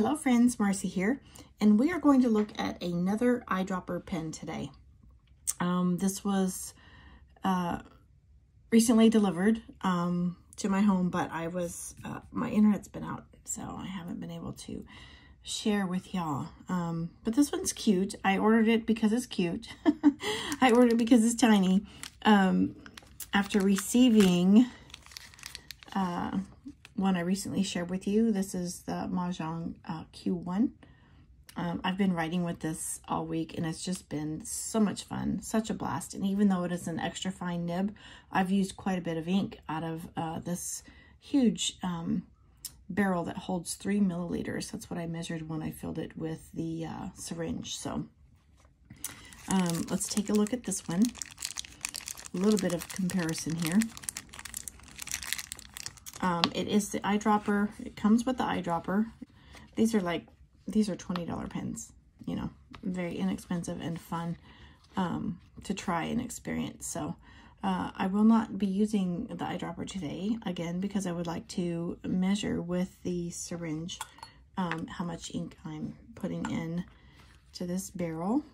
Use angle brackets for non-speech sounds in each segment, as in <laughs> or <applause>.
Hello friends, Marcy here, and we are going to look at another eyedropper pen today. Um, this was uh, recently delivered um, to my home, but I was, uh, my internet's been out, so I haven't been able to share with y'all. Um, but this one's cute. I ordered it because it's cute. <laughs> I ordered it because it's tiny. Um, after receiving uh, one I recently shared with you. This is the Majohn uh, Q1. Um, I've been writing with this all week and it's just been so much fun, such a blast. And even though it is an extra fine nib, I've used quite a bit of ink out of uh, this huge um, barrel that holds three milliliters. That's what I measured when I filled it with the uh, syringe. So um, let's take a look at this one. A little bit of comparison here. Um, it is the eyedropper. It comes with the eyedropper. These are like, these are $20 pens, you know, very inexpensive and fun um, to try and experience. So uh, I will not be using the eyedropper today, again, because I would like to measure with the syringe um, how much ink I'm putting in to this barrel.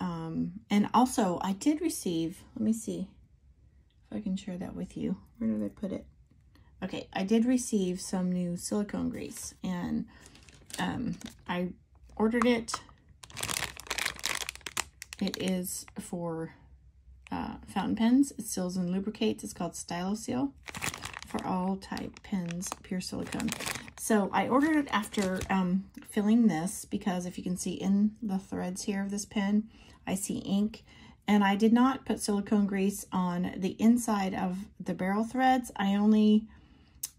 Um, and also, I did receive, let me see if I can share that with you. Where did I put it? Okay, I did receive some new silicone grease and um, I ordered it. It is for uh, fountain pens. It seals and lubricates. It's called Stylo Seal for all type pens, pure silicone. So I ordered it after um, filling this because if you can see in the threads here of this pen, I see ink. And I did not put silicone grease on the inside of the barrel threads. I only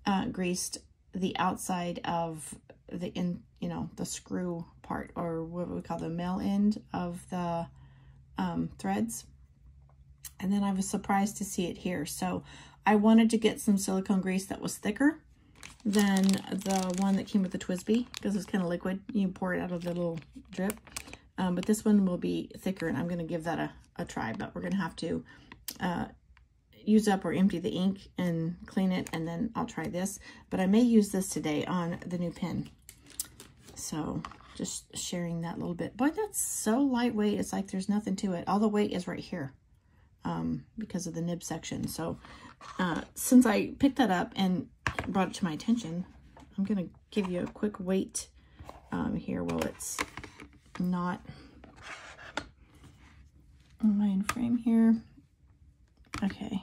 uh, greased the outside of the in you know the screw part or what we call the male end of the um, threads. And then I was surprised to see it here. So I wanted to get some silicone grease that was thicker than the one that came with the TWSBI because it's kind of liquid. You pour it out of the little drip. Um, but this one will be thicker and I'm going to give that a, a try. But we're going to have to uh, use up or empty the ink and clean it and then I'll try this. But I may use this today on the new pen. So just sharing that little bit. Boy, that's so lightweight. It's like there's nothing to it. All the weight is right here um, because of the nib section. So uh, since I picked that up and brought it to my attention, I'm going to give you a quick weight um, here while it's not on my frame here. Okay.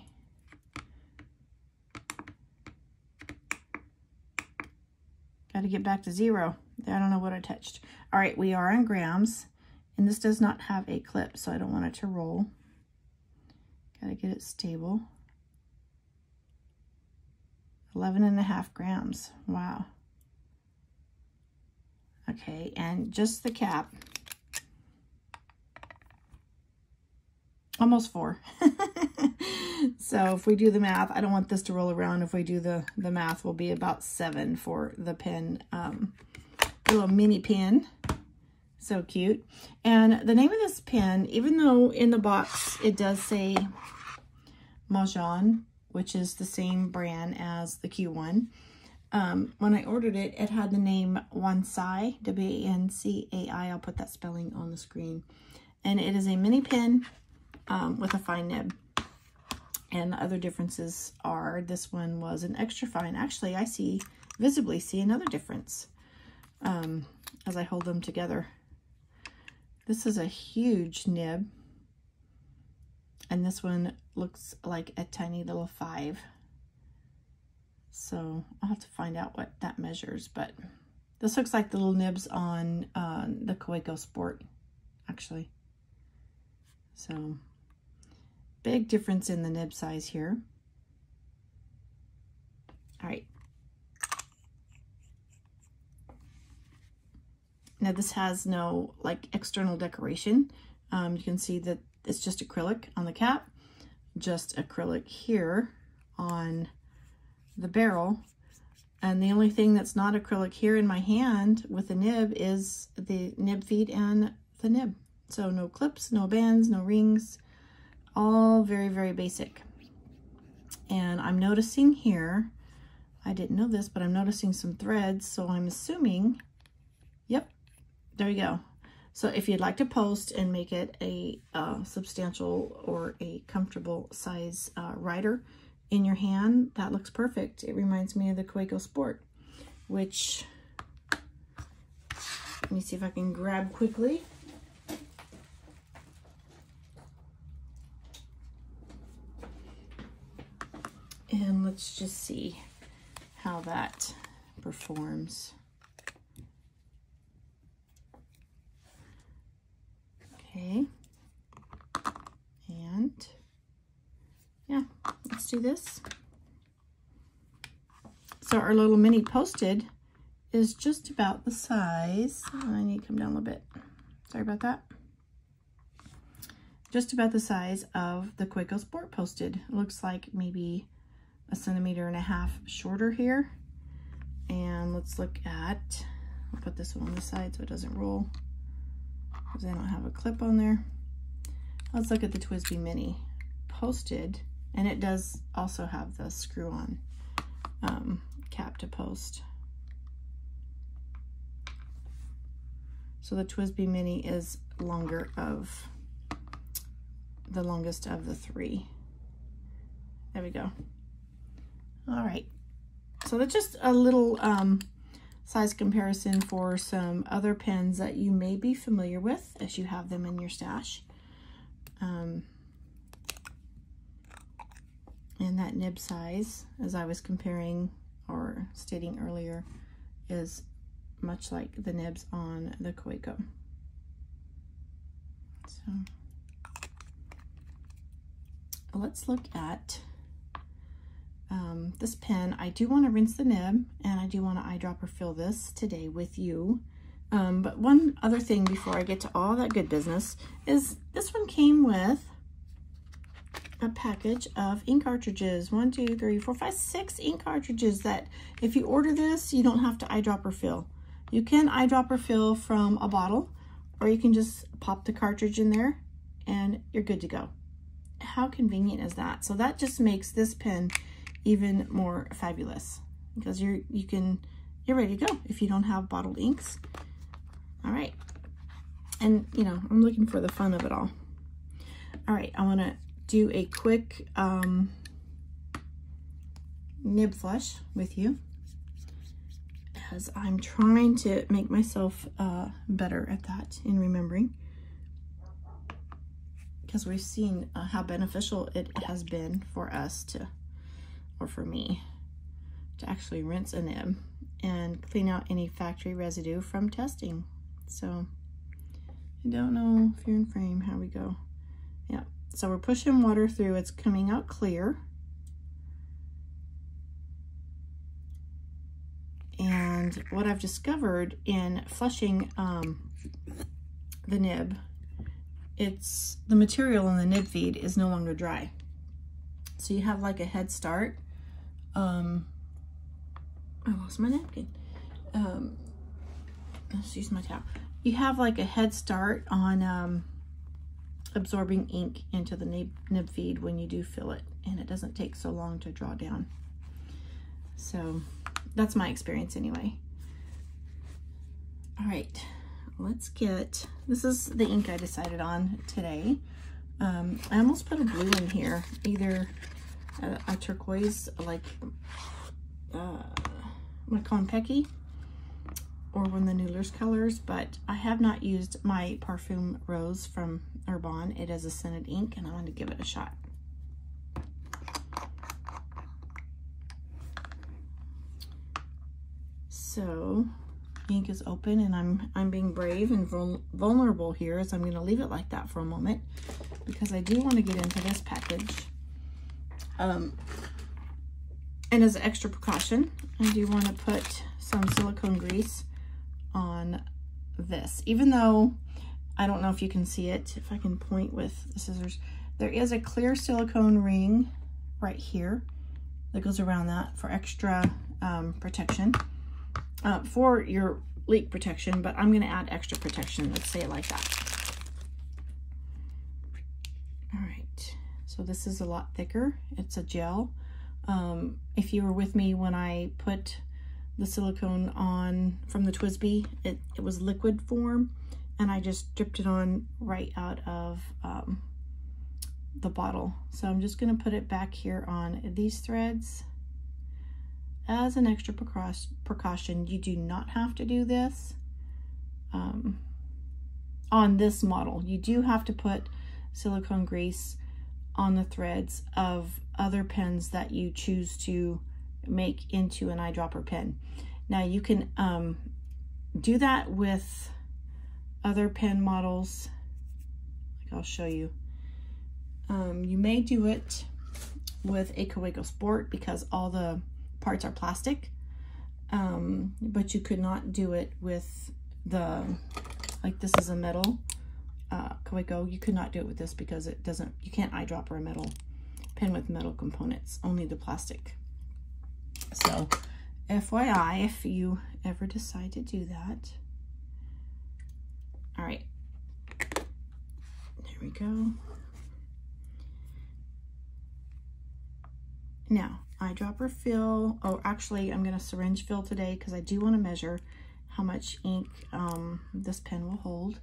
Got to get back to zero. I don't know what I touched. All right, we are on grams, and this does not have a clip, so I don't want it to roll. Got to get it stable. 11 and a half grams. Wow. Okay, and just the cap. Almost four. <laughs> so if we do the math, I don't want this to roll around. If we do the, the math, will be about seven for the pen, um, little mini pen. So cute. And the name of this pen, even though in the box it does say Majohn, which is the same brand as the Q1, um, when I ordered it, it had the name Wancai, W-A-N-C-A-I. I'll put that spelling on the screen. And it is a mini pen um, with a fine nib. And the other differences are this one was an extra fine. Actually, I see, visibly see another difference um, as I hold them together. This is a huge nib. And this one looks like a tiny little five. So I'll have to find out what that measures, but this looks like the little nibs on uh, the Kaweco Sport, actually. So Big difference in the nib size here. All right. Now this has no like external decoration. Um, you can see that it's just acrylic on the cap, just acrylic here on the barrel. And the only thing that's not acrylic here in my hand with the nib is the nib feed and the nib. So no clips, no bands, no rings, all very, very basic. And I'm noticing here I didn't know this, but I'm noticing some threads, so I'm assuming, yep, there you go. So if you'd like to post and make it a uh, substantial or a comfortable size uh, rider in your hand, that looks perfect. It reminds me of the Kaweco Sport, which, let me see if I can grab quickly. And let's just see how that performs. Okay. And yeah, let's do this. So our little mini posted is just about the size. I need to come down a little bit. Sorry about that. Just about the size of the Kaweco Sport posted. It looks like maybe a centimeter and a half shorter here. And let's look at, I'll put this one on the side so it doesn't roll because I don't have a clip on there. Let's look at the TWSBI Mini posted and it does also have the screw on um, cap to post. So the TWSBI Mini is longer of the longest of the three. There we go. All right, so that's just a little um, size comparison for some other pens that you may be familiar with as you have them in your stash. Um, and that nib size, as I was comparing or stating earlier, is much like the nibs on the Kaweco. So let's look at um, this pen, I do want to rinse the nib and I do want to eyedropper fill this today with you. Um, but one other thing before I get to all that good business is this one came with a package of ink cartridges. One, two, three, four, five, six ink cartridges that if you order this, you don't have to eyedropper fill. You can eyedropper fill from a bottle or you can just pop the cartridge in there and you're good to go. How convenient is that? So that just makes this pen even more fabulous because you're you can you're ready to go if you don't have bottled inks. All right. And you know, I'm looking for the fun of it all. All right, I want to do a quick um, nib flush with you as I'm trying to make myself uh, better at that in remembering because we've seen uh, how beneficial it has been for us to or for me to actually rinse a nib and clean out any factory residue from testing. So I don't know if you're in frame, how we go. Yeah, so we're pushing water through, it's coming out clear. And what I've discovered in flushing um, the nib, it's the material in the nib feed is no longer dry. So you have like a head start um, I lost my napkin. Um, let's use my towel. You have like a head start on um, absorbing ink into the nib, nib feed when you do fill it, and it doesn't take so long to draw down. So that's my experience anyway. All right, let's get, this is the ink I decided on today. Um, I almost put a blue in here, either a, a turquoise like uh, Konpeki or one of the Noodler's colors, but I have not used my Parfum Rose from Herbin. It is a scented ink, and I want to give it a shot. So, ink is open, and I'm I'm being brave and vul vulnerable here, as I'm going to leave it like that for a moment, because I do want to get into this package. Um, and as an extra precaution, I do want to put some silicone grease on this. Even though, I don't know if you can see it, if I can point with the scissors, there is a clear silicone ring right here that goes around that for extra um, protection, uh, for your leak protection, but I'm going to add extra protection, let's say it like that. All right. So this is a lot thicker. It's a gel. Um, if you were with me when I put the silicone on from the TWSBI, it, it was liquid form and I just dripped it on right out of um, the bottle. So I'm just going to put it back here on these threads as an extra precaution. You do not have to do this um, on this model. You do have to put silicone grease on the threads of other pens that you choose to make into an eyedropper pen. Now you can um, do that with other pen models. Like I'll show you. Um, you may do it with a Kaweco Sport because all the parts are plastic. Um, but you could not do it with the, like this is a metal uh. You could not do it with this because it doesn't, you can't eyedropper a metal pen with metal components, only the plastic. So FYI, if you ever decide to do that. All right, there we go. Now, eyedropper fill, oh, actually, I'm gonna syringe fill today because I do wanna measure how much ink um, this pen will hold.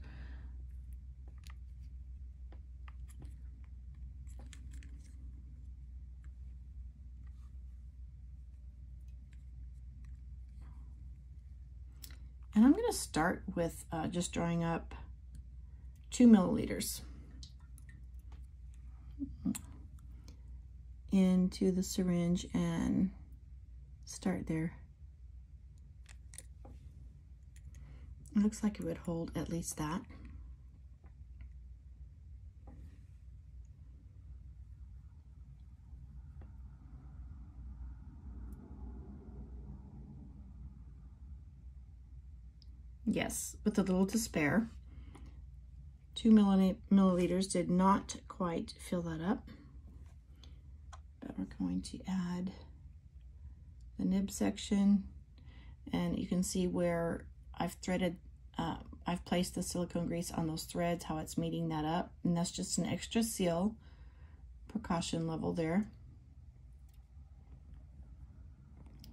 Start with uh, just drawing up two milliliters into the syringe and start there. It looks like it would hold at least that. Yes, with a little to spare. Two milliliters did not quite fill that up. But we're going to add the nib section. And you can see where I've threaded, uh, I've placed the silicone grease on those threads, how it's meeting that up. And that's just an extra seal precaution level there.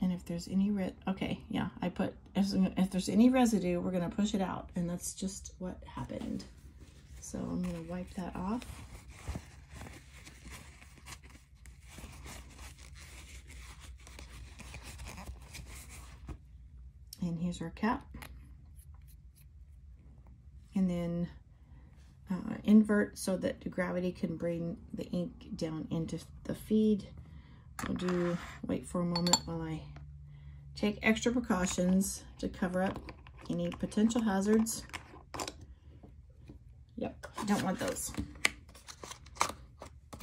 And if there's any, okay, yeah, I put, if, if there's any residue, we're going to push it out. And that's just what happened. So I'm to wipe that off. And here's our cap. And then uh, invert so that gravity can bring the ink down into the feed. I'll do, wait for a moment while I take extra precautions to cover up any potential hazards. Yep, don't want those.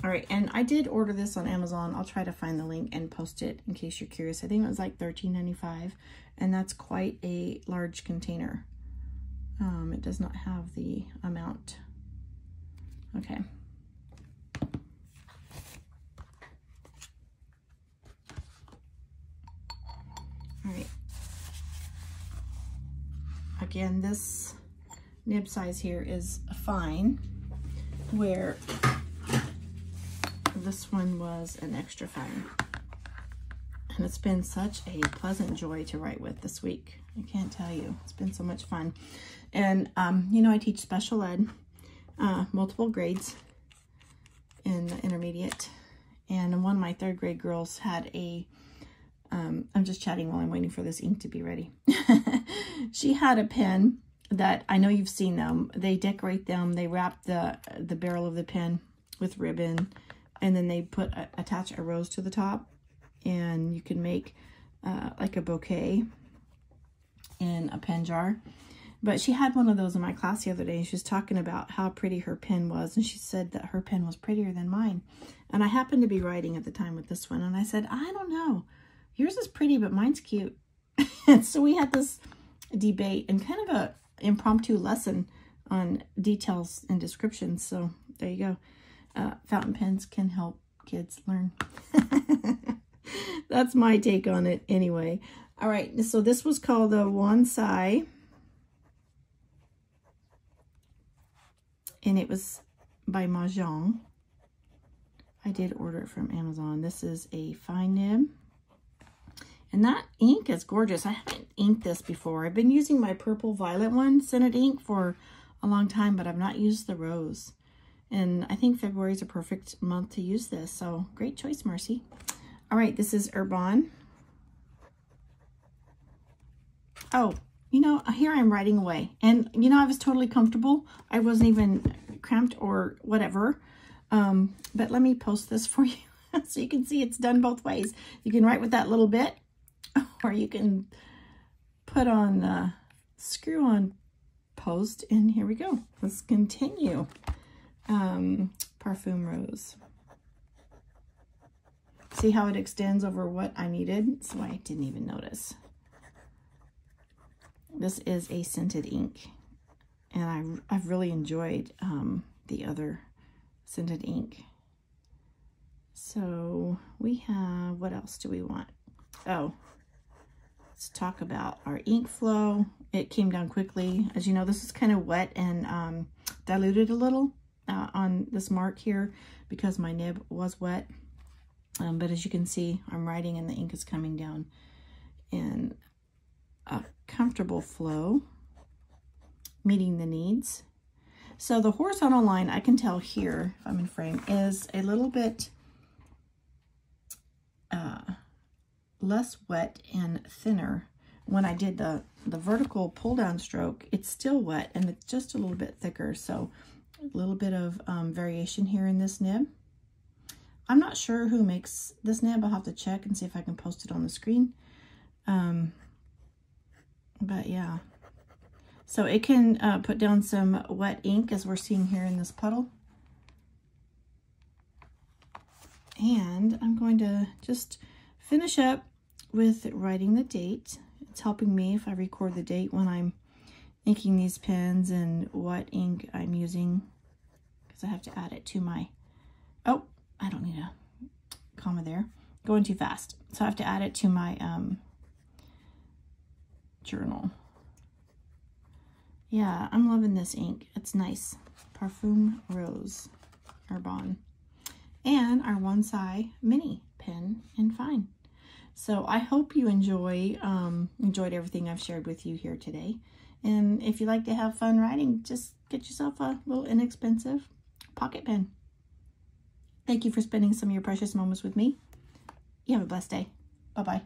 All right, and I did order this on Amazon. I'll try to find the link and post it in case you're curious. I think it was like $13.95, and that's quite a large container. Um, it does not have the amount. Okay. All right. Again, this nib size here is fine, where this one was an extra fine. And it's been such a pleasant joy to write with this week. I can't tell you. It's been so much fun. And, um, you know, I teach special ed, uh, multiple grades in the intermediate. And one of my third grade girls had a um, I'm just chatting while I'm waiting for this ink to be ready. <laughs> she had a pen that I know you've seen them. They decorate them. They wrap the the barrel of the pen with ribbon, and then they put a, attach a rose to the top, and you can make uh, like a bouquet in a pen jar. But she had one of those in my class the other day, and she was talking about how pretty her pen was, and she said that her pen was prettier than mine. And I happened to be writing at the time with this one, and I said, I don't know yours is pretty, but mine's cute. <laughs> so we had this debate and kind of a impromptu lesson on details and descriptions. So there you go. Uh, fountain pens can help kids learn. <laughs> That's my take on it anyway. All right, so this was called a Wancai. And it was by Majohn. I did order it from Amazon. This is a fine nib. And that ink is gorgeous. I haven't inked this before. I've been using my purple violet one, scented ink, for a long time, but I've not used the rose. And I think February is a perfect month to use this. So great choice, Marcy. All right, this is Herbin. Oh, you know, here I'm writing away. And, you know, I was totally comfortable. I wasn't even cramped or whatever. Um, but let me post this <laughs> for you so you can see it's done both ways. You can write with that little bit <laughs> or you can put on the screw-on post. And here we go. Let's continue. Um, Parfum Rose. See how it extends over what I needed? So I didn't even notice. This is a scented ink. And I, I've really enjoyed um, the other scented ink. So we have, what else do we want? Oh, let's talk about our ink flow. It came down quickly. As you know, this is kind of wet and um, diluted a little uh, on this mark here because my nib was wet. Um, but as you can see, I'm writing and the ink is coming down in a comfortable flow, meeting the needs. So the horizontal line, I can tell here, if I'm in frame, is a little bit uh, less wet and thinner. When I did the, the vertical pull down stroke, it's still wet and it's just a little bit thicker. So a little bit of um, variation here in this nib. I'm not sure who makes this nib. I'll have to check and see if I can post it on the screen. Um, but yeah. So it can uh, put down some wet ink as we're seeing here in this puddle. And I'm going to just finish up with writing the date. It's helping me if I record the date when I'm inking these pens and what ink I'm using because I have to add it to my, oh, I don't need a comma there. Going too fast. So I have to add it to my um, journal. Yeah, I'm loving this ink. It's nice. Parfum Rose Herbin. And our Wancai Mini pen in fine. So I hope you enjoy um, enjoyed everything I've shared with you here today. And if you like to have fun writing, just get yourself a little inexpensive pocket pen. Thank you for spending some of your precious moments with me. You have a blessed day. Bye-bye.